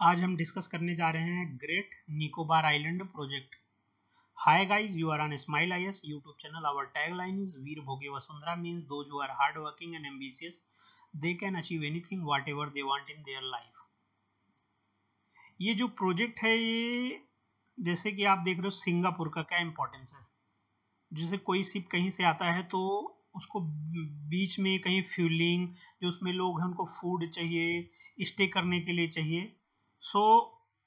आज हम डिस्कस करने जा रहे हैं Great Nicobar island project hi guys you are on Smile IAS YouTube channel our tagline is वीर भोगे Vasundhara means those who are hard working and ambitious they can achieve anything whatever they want in their life ये जो project है ये, जैसे कि आप देख रहे हो, सिंगापुर का क्या इंपॉर्टेंस है। जैसे कोई सिप कहीं से आता है तो उसको बीच में कहीं फ्यूलिंग जो उसमें लोग हैं, उनको फ़ूड चाहिए स्टे करने के लिए चाहिए। सो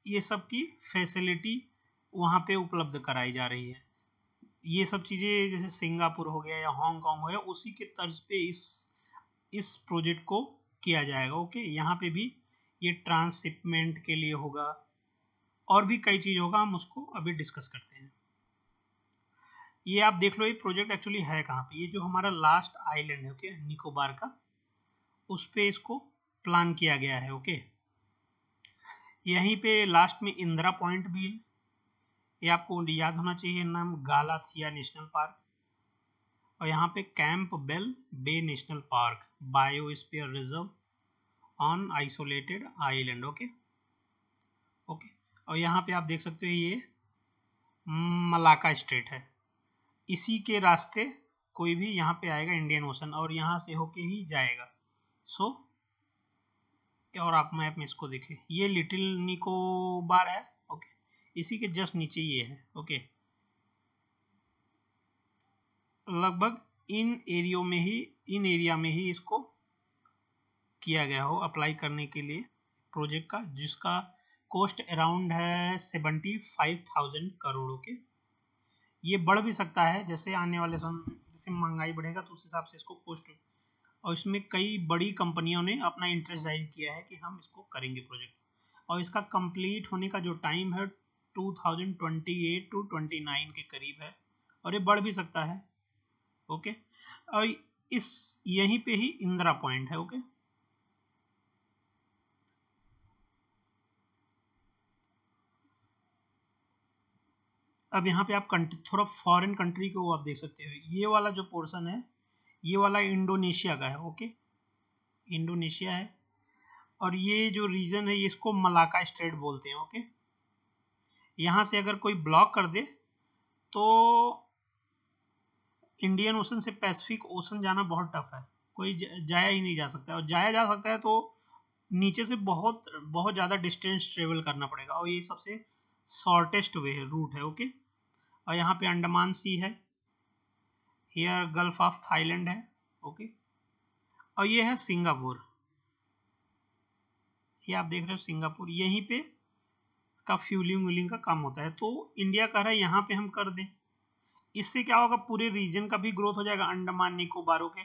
ये सब की फैसिलिटी वहाँ पे उपलब्ध कराई जा रही है। ये सब चीज़ें जैसे सिंगापुर हो गया या हांगकांग हो गया, उसी के तर्ज पे इस इस प्रोजेक्ट को किया जाएगा ओके यहाँ पे भी ये ट्रांसशिपमेंट के लिए होगा, और भी कई चीज़ होगा हम उसको अभी डिस्कस करते हैं। ये आप देख लो, ये प्रोजेक्ट एक्चुअली है कहाँ पे? ये जो हमारा लास्ट आइलैंड है ओके निकोबार का, उस पे इसको प्लान किया गया है ओके यहीं पे लास्ट में इंदिरा पॉइंट भी है। ये आपको याद होना चाहिए नाम गालाथिया नेशनल पार्क। और यहाँ पे Campbell Bay national park biosphere reserve on isolated island okay? Okay और यहाँ पे आप देख सकते हो ये मलाका स्ट्रेट है। इसी के रास्ते कोई भी यहाँ पे आएगा इंडियन ओशन और यहाँ से होके ही जाएगा। सो so, और आप मैप में इसको देखें। ये लिटिल निकोबार है, ओके। इसी के जस्ट नीचे ये है, ओके। लगभग इन एरियो में ही, इन एरिया में ही इसको किया गया हो, अप्लाई करने के लिए प्रोजेक्ट का, जिसका कॉस्ट अराउंड है सेवेंटी फाइव थाउज़ेंड करोड़ के। ये बढ़ भी सकता है, जैसे आने वाले समय, जैसे महँगाई बढ़ेगा तो उस हिसाब से इसको कॉस्ट और इसमें कई बड़ी कंपनियों ने अपना इंटरेस्ट ज़ाहिर किया है कि हम इसको करेंगे प्रोजेक्ट और इसका कंप्लीट होने का जो टाइम है 2028 टू 29 के करीब है। और ये बढ़ भी सकता है ओके और इस, यहीं पे ही इंदिरा पॉइंट है ओके अब यहाँ पे आप कंट्री थोड़ा फॉरेन कंट्री को आप देख सकते हो। ये वाला जो पोर्शन है ये वाला इंडोनेशिया का है, ओके? इंडोनेशिया है। और ये जो रीजन है, इसको मलाका स्ट्रेट बोलते हैं, ओके? यहाँ से अगर कोई ब्लॉक कर दे तो इंडियन ओशन से पैसिफिक ओशन जाना बहुत टफ है। कोई जाया ही नहीं जा सकता और जाया जा सकता है तो नीचे से बहुत बहुत ज़्यादा डिस्टेंस ट्रेवल करना पड़ेगा। और ये सबसे शॉर्टेस्ट वे है रूट है, ओके? और यहाँ पे अंडमान सी है। हियर गल्फ ऑफ़ थाईलैंड है ओके और ये है सिंगापुर। ये आप देख रहे हो सिंगापुर। यहीं पे का फ्यूलिंग व्यूलिंग का काम होता है। तो इंडिया कह रहा है, यहाँ पे हम कर दें। इससे क्या होगा, पूरे रीजन का भी ग्रोथ हो जाएगा, अंडमान, निकोबारों के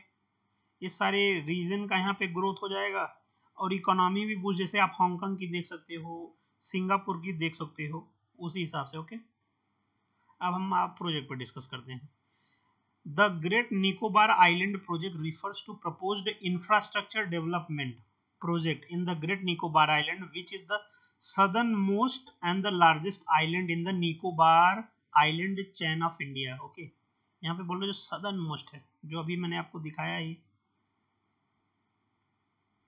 इस सारे रीजन का यहाँ पे ग्रोथ हो जाएगा। और इकोनॉमी भी बूझ जैसे आप हांगकांग की देख सकते हो, सिंगापुर की देख सकते हो, उसी हिसाब से ओके अब हम आप प्रोजेक्ट पर डिस्कस करते हैं। The Great Nicobar island project refers to proposed infrastructure development project in the Great Nicobar island which is the southernmost and the largest island in the Nicobar island chain of India okay यहाँ पे बोल रहे जो southern most है, जो अभी मैंने आपको दिखाया ही।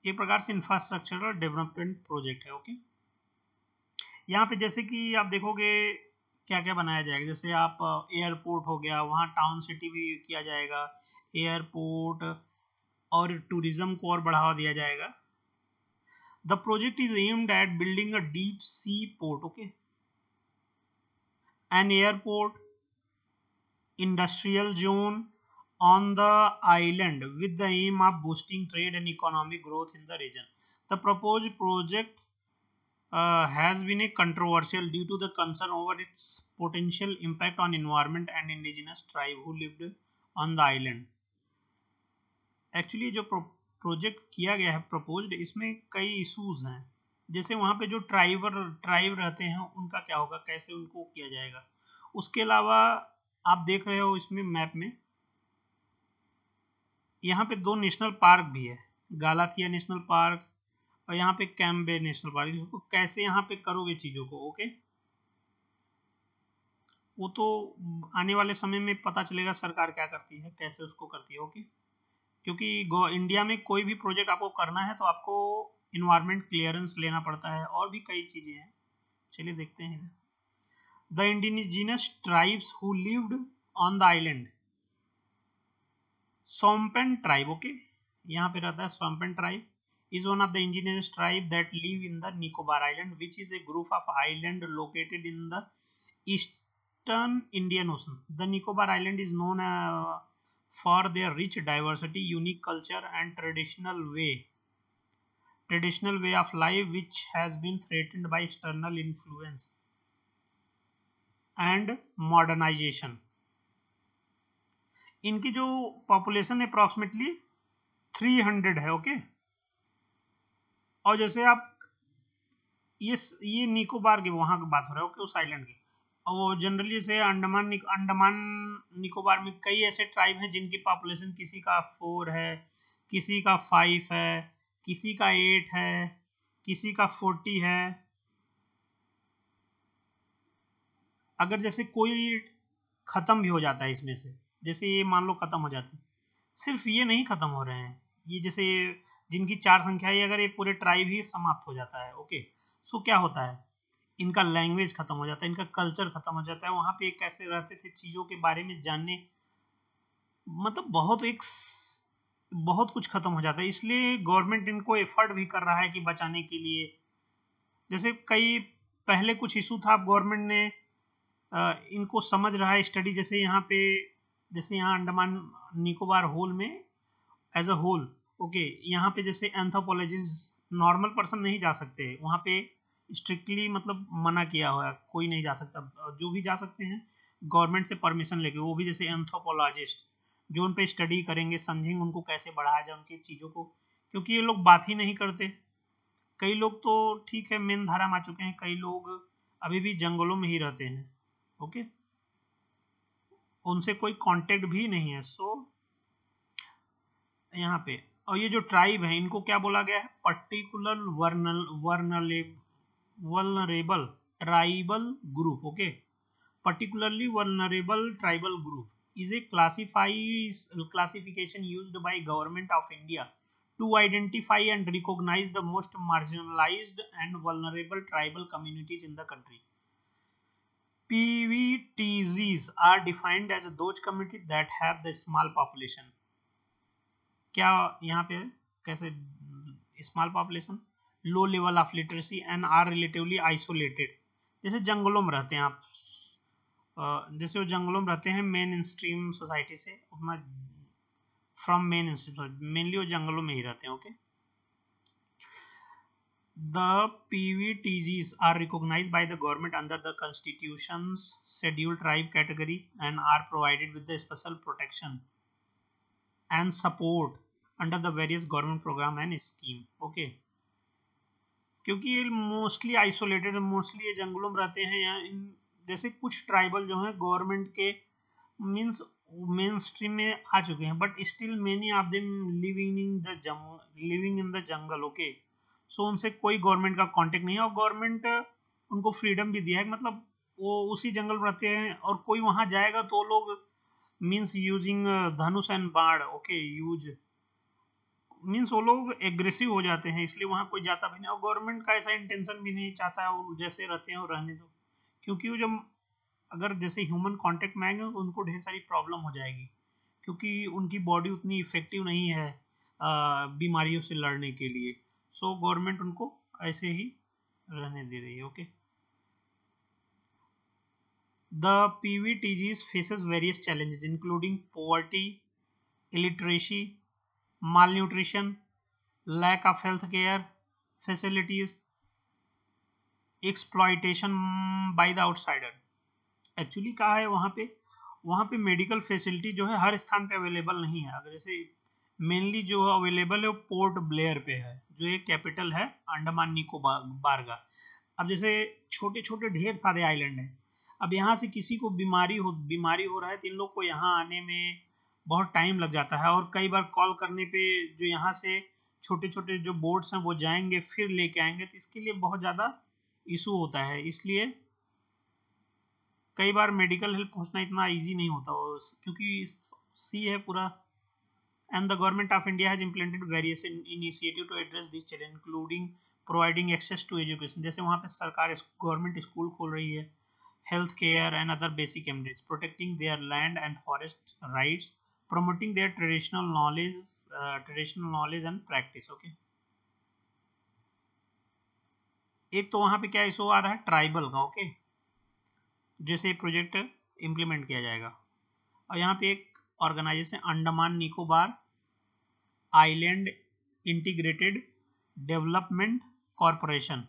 एक प्रकार से इंफ्रास्ट्रक्चरल डेवलपमेंट प्रोजेक्ट है ओके यहाँ पे जैसे कि आप देखोगे क्या क्या बनाया जाएगा? जैसे आप एयरपोर्ट हो गया, वहाँ टाउन सिटी भी किया जाएगा। एयरपोर्ट और टूरिज़्म को और बढ़ावा दिया जाएगा। The project is aimed at building a deep sea port okay an airport industrial zone on the island with the aim of boosting trade and economic growth in the region. The proposed project uh, has been a controversial due to the concern over its potential impact on environment and indigenous tribe who lived on the island. Actually जो project किया गया है proposed इसमें कई issues हैं। जैसे वहाँ पे जो ट्राइबर ट्राइब रहते हैं उनका क्या होगा कैसे उनको किया जाएगा? उसके अलावा आप देख रहे हो इसमें मैप में यहाँ पे दो नेशनल पार्क भी है। गालाथिया नेशनल पार्क और यहाँ पे कैम्बे नेशनल पार्क तो कैसे यहाँ पे करोगे चीज़ों को ओके वो तो आने वाले समय में पता चलेगा सरकार क्या करती है, कैसे उसको करती है ओके क्योंकि इंडिया में कोई भी प्रोजेक्ट आपको करना है तो आपको इन्वायरमेंट क्लियरेंस लेना पड़ता है, और भी कई चीज़ें हैं। चलिए देखते हैं the indigenous tribes who lived on the island Shompen tribe okay यहाँ पे रहता है Shompen tribe is one of the indigenous tribe that live in the Nicobar Island, which is a group of island located in the eastern Indian Ocean. The Nicobar Island is known uh, for their rich diversity, unique culture, and traditional way traditional way of life which has been threatened by external influence and modernization. इनकी जो population approximately 300 है okay okay? और जैसे आप ये ये निकोबार के वहाँ की बात हो रहा है ओके उस आइलैंड की। और वो जनरली जैसे अंडमान निक, अंडमान निकोबार में कई ऐसे ट्राइब हैं जिनकी पॉपुलेशन किसी का फोर है किसी का फाइव है किसी का एट है किसी का फोर्टी है। अगर जैसे कोई खत्म भी हो जाता है इसमें से जैसे ये मान लो खत्म हो जाता सिर्फ़ ये नहीं खत्म हो रहे हैं ये जैसे जिनकी चार संख्या है अगर ये पूरे ट्राइब ही समाप्त हो जाता है ओके सो क्या होता है? इनका लैंग्वेज खत्म हो जाता है, इनका कल्चर खत्म हो जाता है। वहाँ पे कैसे रहते थे चीज़ों के बारे में जानने मतलब बहुत एक बहुत कुछ खत्म हो जाता है। इसलिए गवर्नमेंट इनको एफर्ट भी कर रहा है कि बचाने के लिए। जैसे कई, पहले कुछ इशू था, अब गवर्नमेंट ने इनको समझ रहा है स्टडी जैसे यहाँ पे, जैसे यहाँ अंडमान निकोबार होल में एज अ होल ओके, यहाँ पे जैसे एंथोपोलॉजिस्ट नॉर्मल पर्सन नहीं जा सकते, वहाँ पे स्ट्रिक्टली मतलब मना किया हुआ कोई नहीं जा सकता। जो भी जा सकते हैं गवर्नमेंट से परमिशन लेके, वो भी जैसे एंथोपोलॉजिस्ट जो उन पे स्टडी करेंगे, समझेंगे उनको कैसे बढ़ाया जाए, उनकी चीज़ों को, क्योंकि ये लोग बात ही नहीं करते। कई लोग तो ठीक है, मेन धारा में आ चुके हैं, कई लोग अभी भी जंगलों में ही रहते हैं, ओके? उनसे कोई कांटेक्ट भी नहीं है सो यहाँ पे और ये जो ट्राइब है इनको क्या बोला गया है पर्टिकुलर वर्नल वर्नले vulnerable tribal group okay particularly vulnerable tribal group is a classify classification used by government of India to identify and recognize the most marginalized and vulnerable tribal communities in the country. PVTZs are defined as those communities that have the small population, क्या यहाँ पे कैसे small population low level of literacy and are relatively isolated जैसे जंगलों में रहते हैं आप। जैसे वो जंगलों में रहते हैं मेन स्ट्रीम सोसाइटी से अपना फ्रॉम मेन मेनली वो जंगलों में ही रहते हैं okay the P V T G are recognise by the government under the constitution schedule tribe category and are provided with the special protection and support under the various government program and scheme, okay? क्योंकि ये mostly isolated mostly ये जंगलों में रहते हैं या इन, जैसे कुछ ट्राइबल जो हैं गवर्नमेंट के मींस मेन स्ट्रीम में आ चुके हैं but still many of them living in the living in the jungle okay so उनसे कोई गवर्नमेंट का कांटेक्ट नहीं है और गवर्नमेंट उनको फ्रीडम भी दिया है मतलब वो उसी जंगल में रहते हैं और कोई वहाँ जाएगा तो लोग मीन्स यूजिंग धनुष एंड बाढ़ ओके यूज़ मीन्स वो लोग एग्रेसिव हो जाते हैं इसलिए वहाँ कोई जाता भी नहीं और गवर्नमेंट का ऐसा इंटेंशन भी नहीं चाहता है वो जैसे रहते हैं वो रहने दो। क्योंकि वो जब अगर जैसे ह्यूमन कांटेक्ट में आएँगे तो उनको ढेर सारी प्रॉब्लम हो जाएगी। क्योंकि उनकी बॉडी उतनी इफ़ेक्टिव नहीं है बीमारियों से लड़ने के लिए। सो so, गवर्नमेंट उनको ऐसे ही रहने दे रही है okay okay? The PVTGs faces various challenges including poverty, illiteracy, malnutrition, lack of health care facilities, exploitation by the outsider actually कहा है वहाँ पे? वहाँ पे मेडिकल फैसिलिटी जो है हर स्थान पे अवेलेबल नहीं है। अगर जैसे मेनली जो अवेलेबल है वो पोर्ट ब्लेयर पे है जो एक कैपिटल है अंडमान निकोबार का अब जैसे छोटे छोटे ढेर सारे आइलैंड हैं। अब यहाँ से किसी को बीमारी हो बीमारी हो रहा है तो इन लोग को यहाँ आने में बहुत टाइम लग जाता है और कई बार कॉल करने पे जो यहाँ से छोटे छोटे जो बोर्ड्स हैं वो जाएँगे फिर लेके आएँगे तो इसके लिए बहुत ज़्यादा इशू होता है। इसलिए कई बार मेडिकल हेल्प पहुँचना इतना ईजी नहीं होता क्योंकि सी है पूरा and the government of India has implemented various in, initiative to address this challenge including providing access to education. जैसे वहाँ पे सरकार गवर्नमेंट स्कूल खोल रही है। Health care and other basic amenities protecting their land and forest rights promoting their traditional knowledge uh, traditional knowledge and practice okay एक तो वहाँ पे क्या इशू आ रहा है ट्राइबल का ओके जैसे प्रोजेक्ट इंप्लीमेंट किया जाएगा और यहाँ पे एक organisation Andaman Nicobar island integrated development corporation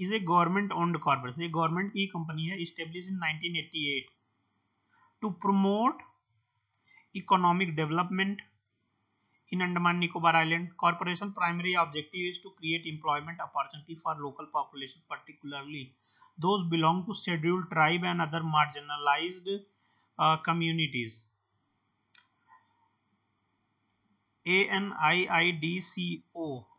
is a government owned corporation ये गवर्नमेंट की कंपनी है establish in 1988 to promote economic development in Andaman Nicobar island corporation primary objective is to create employment opportunity for local population particularly those belong to scheduled tribe and other marginalised communities ANIIDCO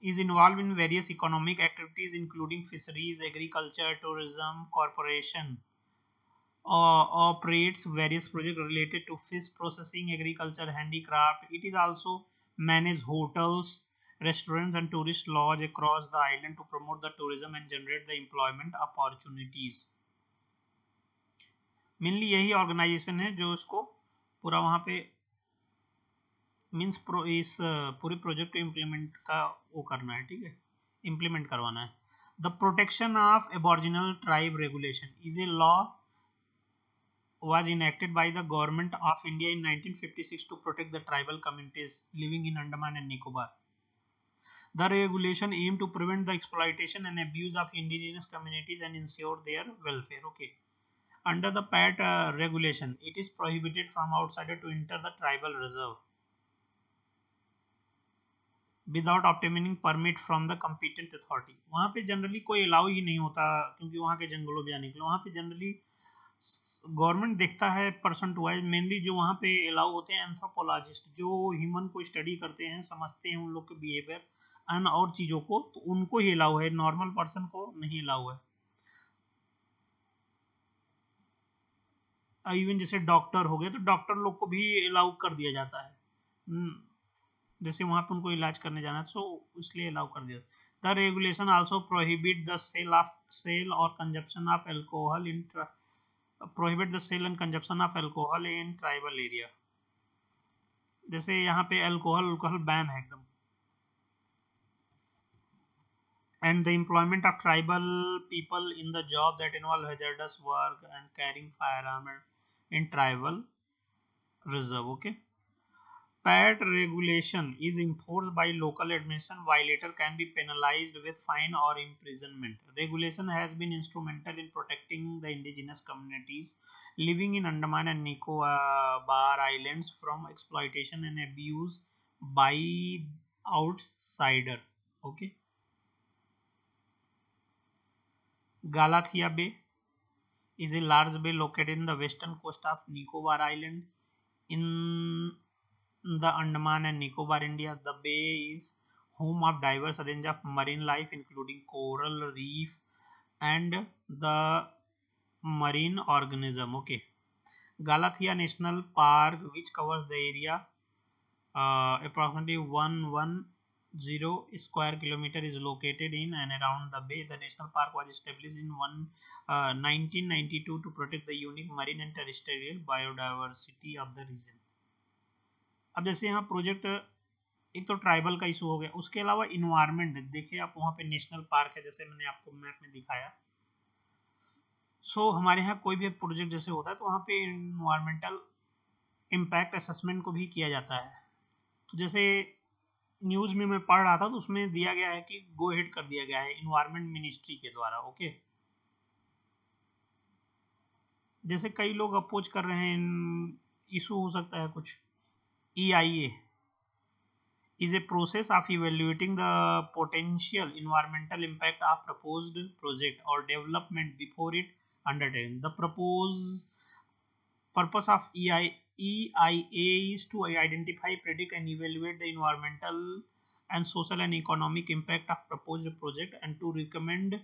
is involved in various economic activities including fisheries, agriculture, tourism, corporation. Uh, operates various projects related to fish processing, agriculture, handicraft. It is also manage hotels, restaurants and tourist lodge across the island to promote the tourism and generate the employment opportunities. Mainly यही organisation है जो इसको पूरा वहाँ पे means pro इस पूरे project implement का वो करना है, ठीक है? इम्प्लीमेंट करवाना है। The protection of aboriginal tribe regulation is a law was enacted by the government of India in 1956 to protect the tribal communities living in Andaman and Nicobar the regulation aim to prevent the exploitation and abuse of indigenous communities and ensure their welfare okay under the PAT regulation it is prohibited from outsider to enter the tribal reserve without obtaining permit from the competent authority वहाँ पे generally कोई allow ही नहीं होता क्योंकि वहाँ के जंगलों में जाने के लिए। वहाँ पे जनरली गवर्नमेंट देखता है परसेंट वाइज मेनली जो वहाँ पे अलाउ होते हैं एंथ्रोपोलॉजिस्ट जो ह्यूमन को स्टडी करते हैं समझते हैं उन लोग के बिहेवियर अन और चीज़ों को तो उनको ही अलाउ है। नॉर्मल पर्सन को नहीं अलाउ है। इवन जैसे डॉक्टर हो गए तो डॉक्टर लोग को भी अलाउ कर दिया जाता है। हम्म, जैसे वहाँ पर उनको इलाज करने जाना है तो इसलिए अलाउ कर दिया। The regulation also prohibit the sale of sale और consumption of alcohol in prohibit the sale and consumption of alcohol in tribal area जैसे यहाँ पे अल्कोहल अल्कोहल बैन है एकदम। And the employment of tribal people in the job that involve hazardous work and carrying firearm in tribal reserve, okay? PAT regulation is enforced by local administration. Violator can be penalized with fine or imprisonment. Regulation has been instrumental in protecting the indigenous communities living in Andaman and Nicobar Islands from exploitation and abuse by outsider. Okay. Galathea Bay is a large bay located in the western coast of Nicobar Island in the Andaman and Nicobar, India. The bay is home of diverse range of marine life including coral reef and the marine organism. Okay. Galathea National Park which covers the area uh, approximately 110 square kilometer is located in and around the bay. The national park was established in one, uh, 1992 to protect the unique marine and terrestrial biodiversity of the region. अब जैसे यहाँ project एक तो tribal का issue हो गया उसके अलावा इन्वायरमेंट देखिए आप वहाँ पे नेशनल पार्क है जैसे मैंने आपको मैप में दिखाया। सो so, हमारे यहाँ कोई भी प्रोजेक्ट जैसे होता है तो वहाँ पे इन्वायरमेंटल इम्पैक्ट असेसमेंट को भी किया जाता है। तो जैसे न्यूज़ में मैं पढ़ रहा था तो उसमें दिया गया है कि गो हेड कर दिया गया है इन्वायरमेंट मिनिस्ट्री के द्वारा ओके जैसे कई लोग अपोज कर रहे हैं इशू हो सकता है कुछ। EIA is a process of evaluating the potential environmental impact of proposed project or development before it undertaken. The proposed purpose of EI, EIA is to identify, predict and evaluate the environmental and social and economic impact of proposed project and to recommend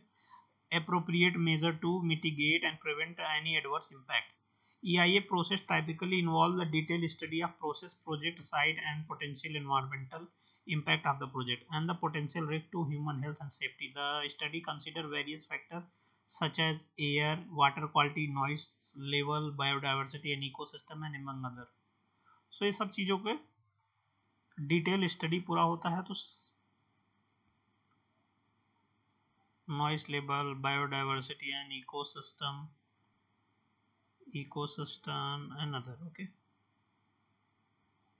appropriate measure to mitigate and prevent any adverse impact. EIA process typically involve the detailed study of process, project, site, and potential environmental impact of the project and the potential risk to human health and safety. The study consider various factors such as air, water quality, noise level, biodiversity and ecosystem and among other. So ये सब चीज़ों के detail study पूरा होता है तो noise level biodiversity and ecosystem ecosystem another okay?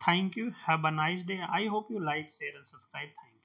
Thank you. Have a nice day. I hope you like share and subscribe. Thank